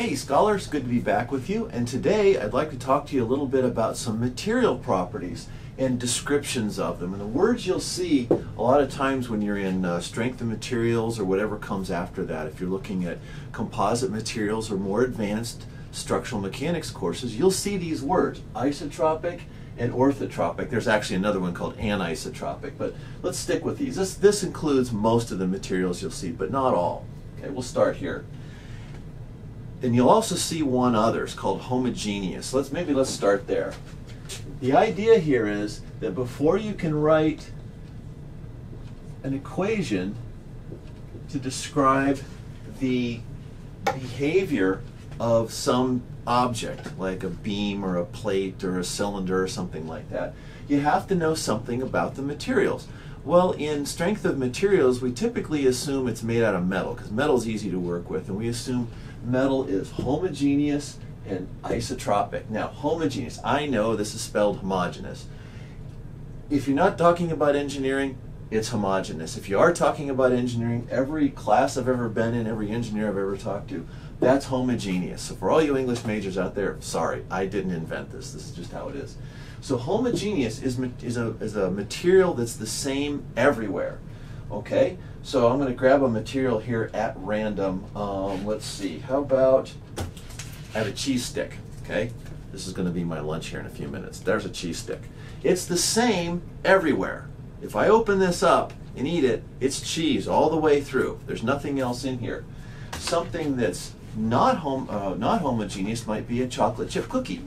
Hey scholars, good to be back with you. And today I'd like to talk to you a little bit about some material properties and descriptions of them. And the words you'll see a lot of times when you're in uh, strength of materials or whatever comes after that, if you're looking at composite materials or more advanced structural mechanics courses, you'll see these words, isotropic and orthotropic. There's actually another one called anisotropic, but let's stick with these. This, this includes most of the materials you'll see, but not all. Okay, we'll start here. And you'll also see one other. It's called homogeneous. Let's maybe let's start there. The idea here is that before you can write an equation to describe the behavior of some object, like a beam or a plate or a cylinder or something like that, you have to know something about the materials. Well, in strength of materials, we typically assume it's made out of metal because metal is easy to work with, and we assume metal is homogeneous and isotropic. Now, homogeneous, I know this is spelled homogeneous. If you're not talking about engineering, it's homogeneous. If you are talking about engineering, every class I've ever been in, every engineer I've ever talked to, that's homogeneous. So for all you English majors out there, sorry, I didn't invent this. This is just how it is. So homogeneous is, is, a, is a material that's the same everywhere. Okay, so I'm going to grab a material here at random. Um, let's see, how about I have a cheese stick. Okay, this is going to be my lunch here in a few minutes. There's a cheese stick. It's the same everywhere. If I open this up and eat it, it's cheese all the way through. There's nothing else in here. Something that's not hom uh, not homogeneous might be a chocolate chip cookie.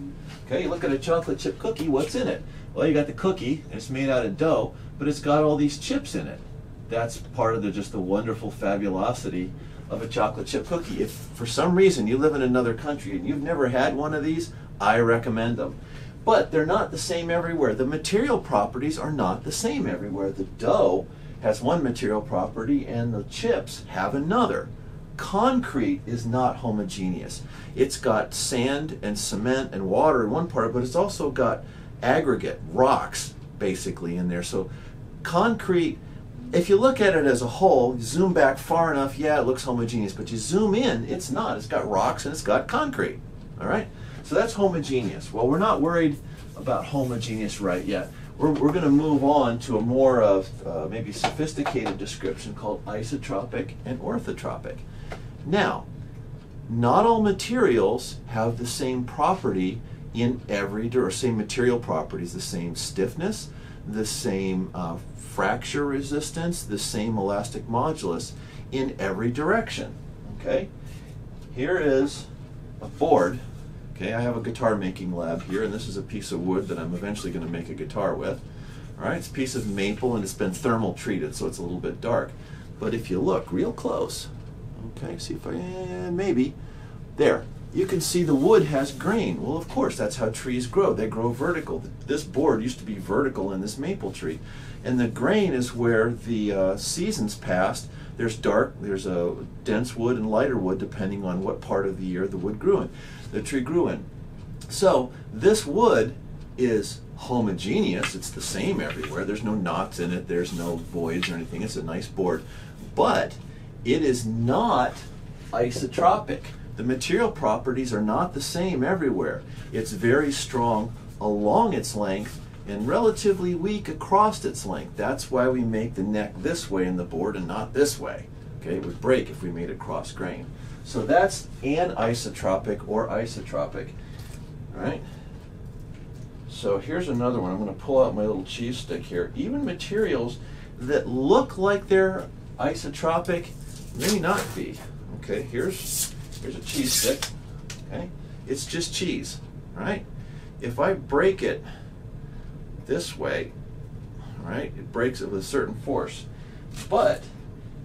Okay, you look at a chocolate chip cookie, what's in it? Well, you got the cookie, it's made out of dough, but it's got all these chips in it. That's part of the just the wonderful fabulosity of a chocolate chip cookie. If for some reason you live in another country and you've never had one of these, I recommend them. But they're not the same everywhere. The material properties are not the same everywhere. The dough has one material property and the chips have another. Concrete is not homogeneous. It's got sand and cement and water in one part, but it's also got aggregate, rocks, basically, in there. So concrete, if you look at it as a whole, zoom back far enough, yeah, it looks homogeneous, but you zoom in, it's not. It's got rocks and it's got concrete. All right? So that's homogeneous. Well, we're not worried about homogeneous right yet. We're, we're going to move on to a more of uh, maybe sophisticated description called isotropic and orthotropic. Now, not all materials have the same property in every, or same material properties, the same stiffness, the same uh, fracture resistance, the same elastic modulus in every direction. Okay? Here is a board. Okay, I have a guitar making lab here, and this is a piece of wood that I'm eventually going to make a guitar with. All right, it's a piece of maple and it's been thermal treated, so it's a little bit dark. But if you look real close, Okay, see if I, eh, maybe. There, you can see the wood has grain. Well, of course, that's how trees grow. They grow vertical. This board used to be vertical in this maple tree. And the grain is where the uh, seasons passed. There's dark, there's a dense wood and lighter wood depending on what part of the year the wood grew in, the tree grew in. So this wood is homogeneous. It's the same everywhere. There's no knots in it. There's no voids or anything. It's a nice board. But it is not isotropic. The material properties are not the same everywhere. It's very strong along its length and relatively weak across its length. That's why we make the neck this way in the board and not this way. Okay, it would break if we made it cross grain. So that's anisotropic or isotropic. All right. So here's another one. I'm going to pull out my little cheese stick here. Even materials that look like they're isotropic may not be. Okay, here's here's a cheese stick. Okay, it's just cheese, right? If I break it this way, right, it breaks it with a certain force. But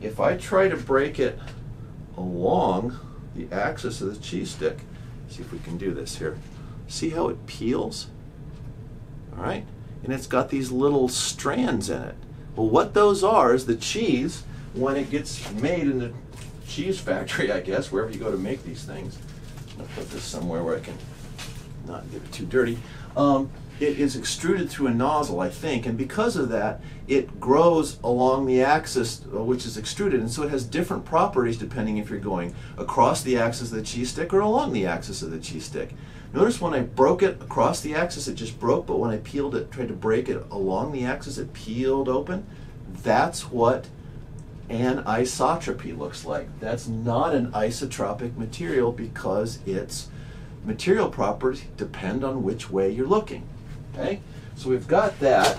if I try to break it along the axis of the cheese stick, see if we can do this here. See how it peels? All right, and it's got these little strands in it. Well, what those are is the cheese when it gets made in the cheese factory, I guess, wherever you go to make these things. I'll put this somewhere where I can not get it too dirty. Um, it is extruded through a nozzle, I think, and because of that, it grows along the axis uh, which is extruded, and so it has different properties depending if you're going across the axis of the cheese stick or along the axis of the cheese stick. Notice when I broke it across the axis, it just broke, but when I peeled it, tried to break it along the axis, it peeled open. That's what anisotropy looks like. That's not an isotropic material because its material properties depend on which way you're looking. Okay, so we've got that.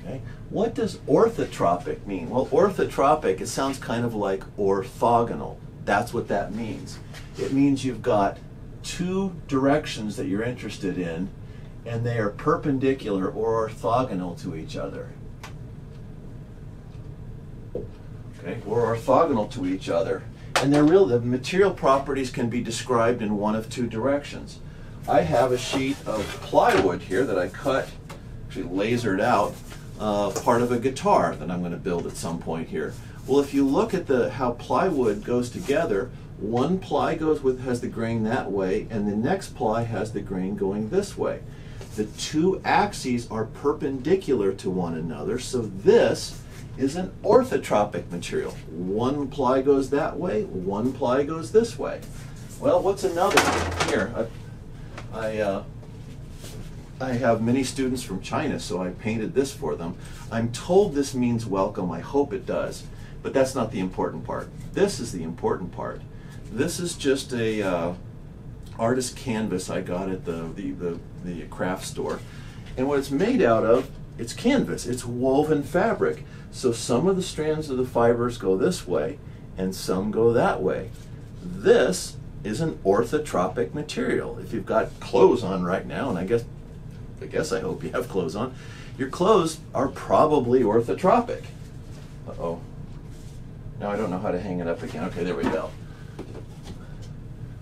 Okay, what does orthotropic mean? Well, orthotropic, it sounds kind of like orthogonal. That's what that means. It means you've got two directions that you're interested in, and they are perpendicular or orthogonal to each other. Okay, or orthogonal to each other. And they're real, the material properties can be described in one of two directions. I have a sheet of plywood here that I cut, actually lasered out, uh, part of a guitar that I'm going to build at some point here. Well, if you look at the how plywood goes together, one ply goes with has the grain that way, and the next ply has the grain going this way. The two axes are perpendicular to one another, so this is an orthotropic material. One ply goes that way, one ply goes this way. Well, what's another Here, I I, uh, I have many students from China, so I painted this for them. I'm told this means welcome. I hope it does. But that's not the important part. This is the important part. This is just a uh, artist canvas I got at the, the, the, the craft store. And what it's made out of, it's canvas. It's woven fabric. So some of the strands of the fibers go this way, and some go that way. This is an orthotropic material. If you've got clothes on right now, and I guess I guess I hope you have clothes on, your clothes are probably orthotropic. Uh-oh. Now I don't know how to hang it up again. Okay, there we go.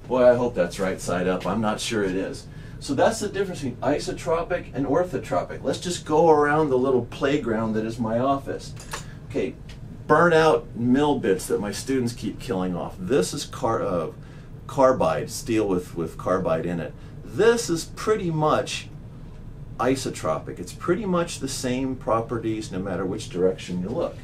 Boy, I hope that's right side up. I'm not sure it is. So that's the difference between isotropic and orthotropic. Let's just go around the little playground that is my office. Okay, burn out mill bits that my students keep killing off. This is car, uh, carbide, steel with, with carbide in it. This is pretty much isotropic. It's pretty much the same properties no matter which direction you look.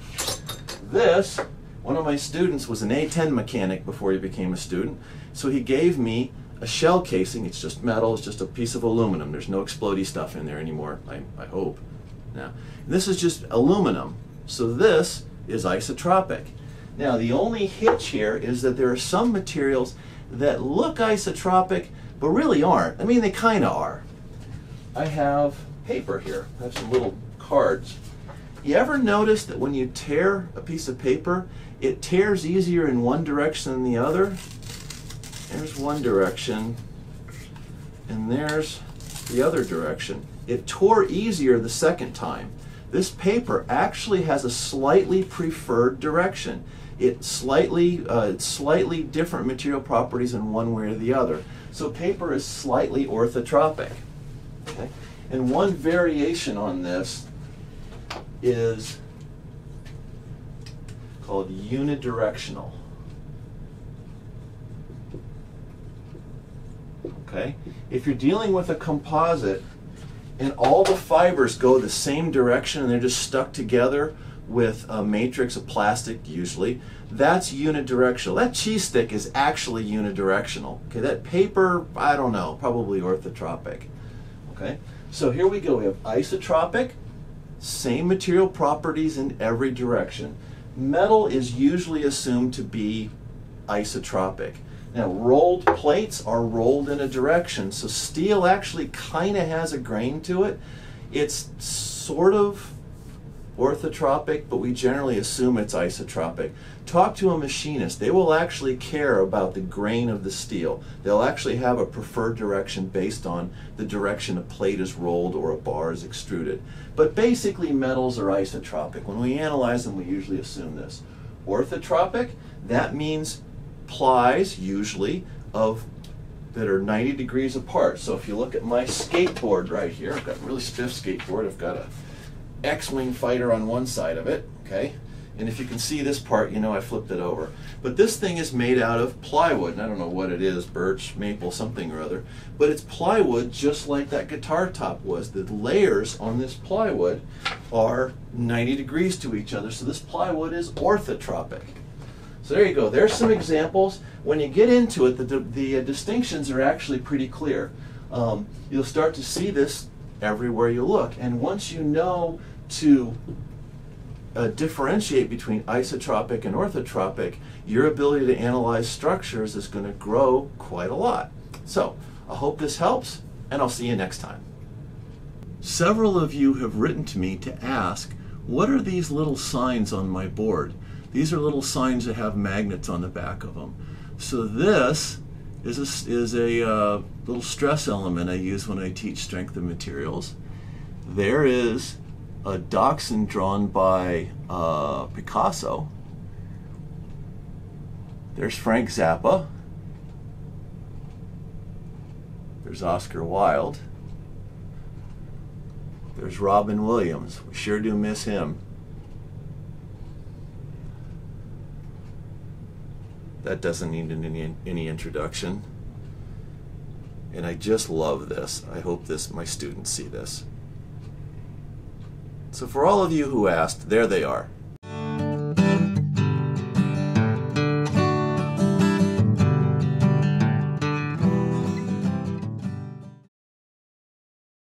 This, one of my students was an A10 mechanic before he became a student, so he gave me a shell casing. It's just metal, it's just a piece of aluminum. There's no explody stuff in there anymore, I, I hope. Now, this is just aluminum, so this is isotropic. Now, the only hitch here is that there are some materials that look isotropic but really aren't. I mean, they kind of are. I have paper here. I have some little cards. You ever notice that when you tear a piece of paper, it tears easier in one direction than the other? There's one direction, and there's the other direction. It tore easier the second time. This paper actually has a slightly preferred direction it slightly, uh, slightly different material properties in one way or the other. So paper is slightly orthotropic. Okay? And one variation on this is called unidirectional. Okay? If you're dealing with a composite and all the fibers go the same direction and they're just stuck together, with a matrix of plastic usually, that's unidirectional. That cheese stick is actually unidirectional. Okay, that paper, I don't know, probably orthotropic. Okay, so here we go. We have isotropic, same material properties in every direction. Metal is usually assumed to be isotropic. Now, rolled plates are rolled in a direction, so steel actually kind of has a grain to it. It's sort of orthotropic, but we generally assume it's isotropic. Talk to a machinist. They will actually care about the grain of the steel. They'll actually have a preferred direction based on the direction a plate is rolled or a bar is extruded. But basically, metals are isotropic. When we analyze them, we usually assume this. Orthotropic, that means plies, usually, of that are 90 degrees apart. So if you look at my skateboard right here, I've got a really stiff skateboard. I've got a X-Wing fighter on one side of it, okay? And if you can see this part, you know I flipped it over. But this thing is made out of plywood, and I don't know what it is, birch, maple, something or other. But it's plywood just like that guitar top was. The layers on this plywood are 90 degrees to each other, so this plywood is orthotropic. So there you go. There's some examples. When you get into it, the, the, the uh, distinctions are actually pretty clear. Um, you'll start to see this everywhere you look. And once you know to uh, differentiate between isotropic and orthotropic, your ability to analyze structures is going to grow quite a lot. So, I hope this helps, and I'll see you next time. Several of you have written to me to ask, what are these little signs on my board? These are little signs that have magnets on the back of them. So this is a, is a uh, little stress element I use when I teach strength of materials. There is a dachshund drawn by uh, Picasso. There's Frank Zappa. There's Oscar Wilde. There's Robin Williams. We sure do miss him. That doesn't need any, any introduction. And I just love this. I hope this my students see this. So for all of you who asked, there they are.